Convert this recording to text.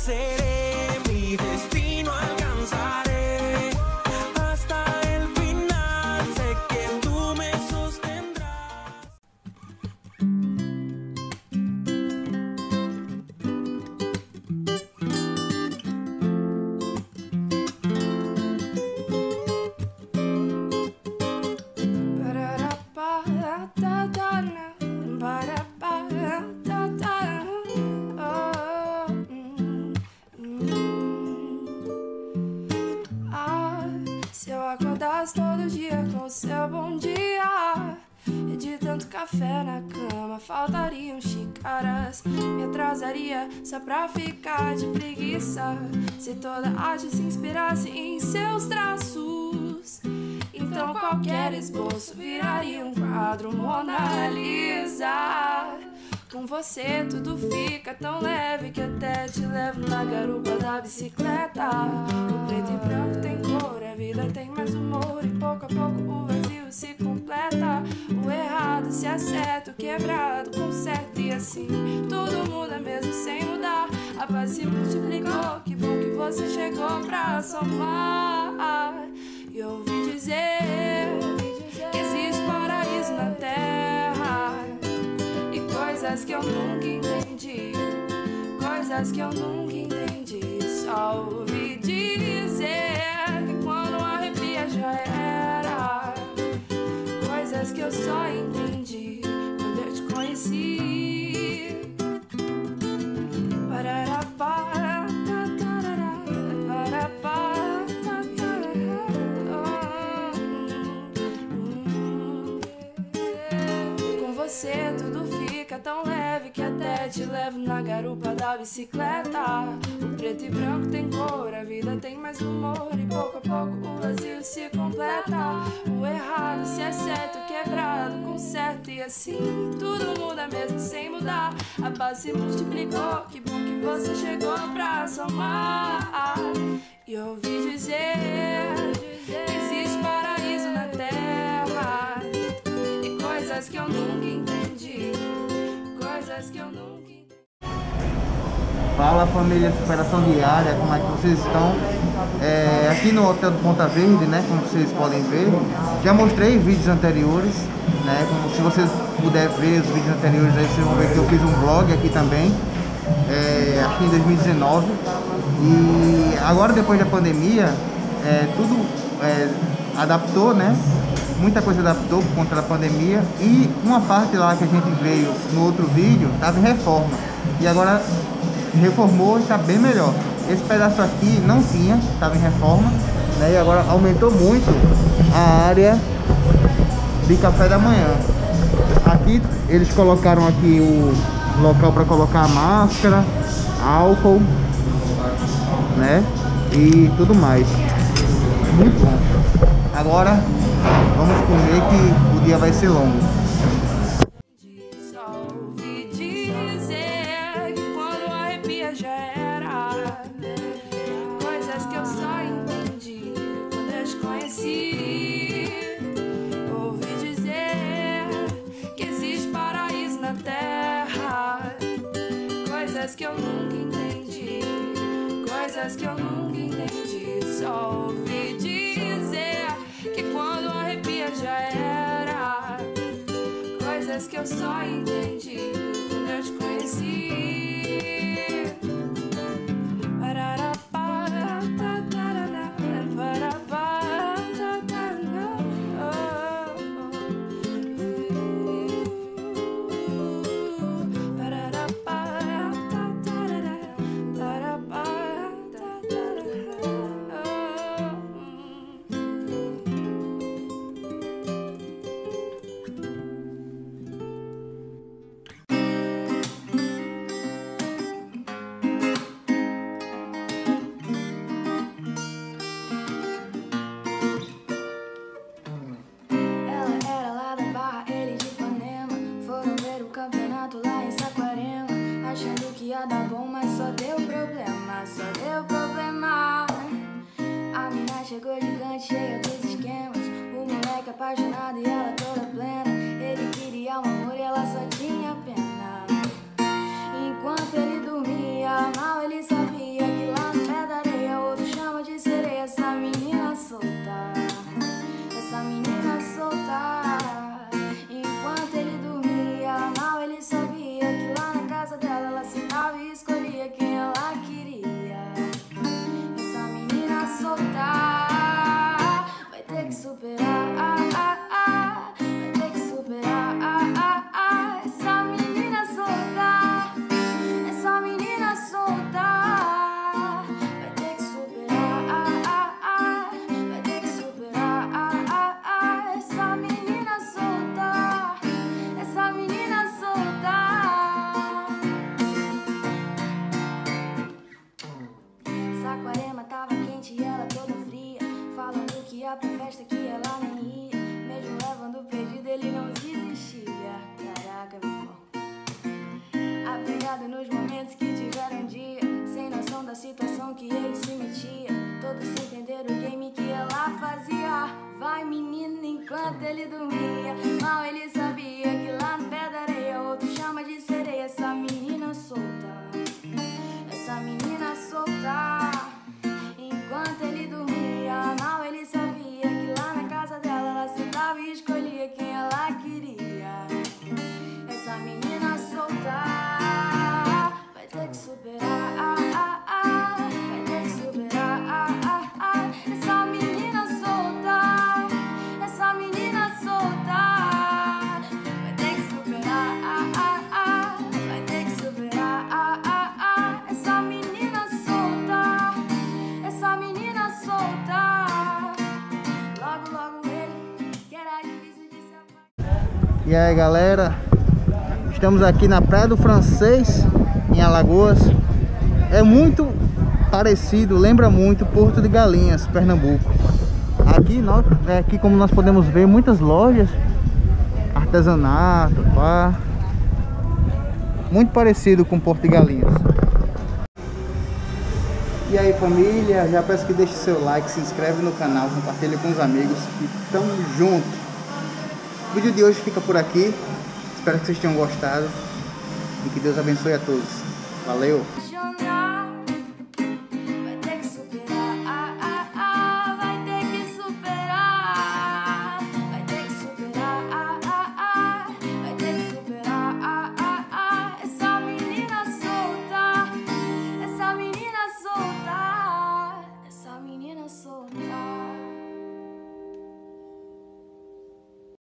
seré seu bom dia. E de tanto café na cama faltariam xícaras. Me atrasaria só pra ficar de preguiça. Se toda arte se inspirasse em seus traços Então qualquer esboço viraria um quadro Mona Lisa com você tudo fica tão leve que até te levo na garupa da bicicleta. O preto e branco vida tem mais humor e pouco a pouco o vazio se completa. O errado se acerta, o quebrado conserta e assim tudo muda mesmo sem mudar. A paz se multiplicou, que bom que você chegou pra somar. E ouvi dizer que existe paraíso na terra e coisas que eu nunca entendi, coisas que eu nunca entendi. Só que eu só entendi quando eu te conheci. Te levo na garupa da bicicleta. O preto e branco tem cor, a vida tem mais humor e pouco a pouco o vazio se completa. O errado se acerta, o quebrado conserta e assim tudo muda mesmo sem mudar. A paz se multiplicou, que bom que você chegou pra somar. E ouvi dizer que existe paraíso na terra e coisas que eu nunca entendi, que eu nunca. Fala família Superação Diária, como é que vocês estão? É, aqui no Hotel do Ponta Verde, né, como vocês podem ver, já mostrei vídeos anteriores, né, como se vocês puderem ver os vídeos anteriores, aí vocês vão ver que eu fiz um vlog aqui também, é, aqui em 2019, e agora depois da pandemia, é, tudo é, adaptou, né, muita coisa adaptou por conta da pandemia, e uma parte lá que a gente veio no outro vídeo, estava em reforma, e agora reformou e está bem melhor. Esse pedaço aqui não tinha, estava em reforma, né? E agora aumentou muito a área de café da manhã. Aqui eles colocaram aqui o local para colocar a máscara, álcool, né? E tudo mais. Muito bom. Agora vamos comer que o dia vai ser longo. Que eu nunca entendi. Coisas que eu nunca entendi. Só ouvi quando arrepia já era. Coisas que eu só entendi campeonato lá em Saquarema. Achando que ia dar bom, mas só deu problema, só deu problema. A mina chegou gigante, cheia dos esquemas. O moleque apaixonado e ela toda plena. Ele queria um amor e ela só E aí galera, estamos aqui na Praia do Francês, em Alagoas. É muito parecido, lembra muito Porto de Galinhas, Pernambuco. Aqui, nós, é, aqui como nós podemos ver, muitas lojas, artesanato, pá. Muito parecido com Porto de Galinhas. E aí família, já peço que deixe seu like, se inscreve no canal, compartilhe com os amigos e tamo junto. O vídeo de hoje fica por aqui. Espero que vocês tenham gostado e que Deus abençoe a todos. Valeu!